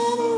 Mama.